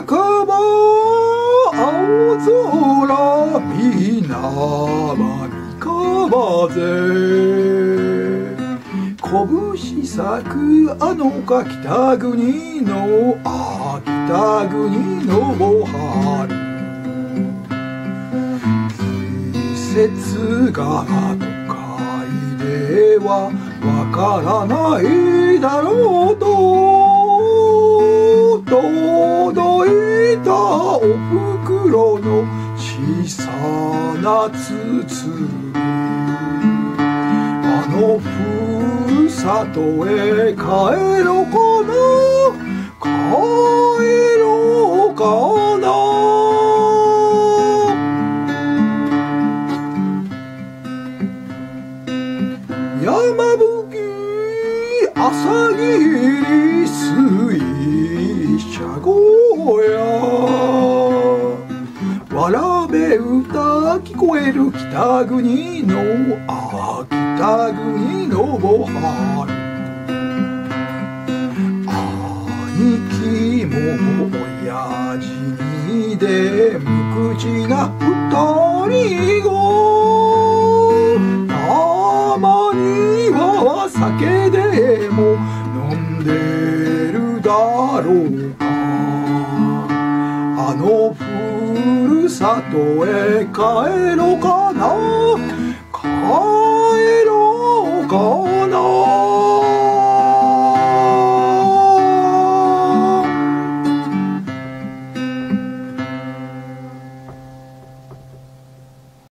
百万青空みなまはかまぜ。拳咲くあのか北国の秋田国の春季節が都会ではわからないだろう届いたお袋の小さな包あのふるさとへ帰ろうかな。帰ろうかな。山吹朝霧水車小屋。わらべ歌聞こえる北国のあ北国のボハル兄貴も親父にで無口な二人ごたまには酒でも飲んでるだろうか。あのへ帰ろうかな。帰ろうかな。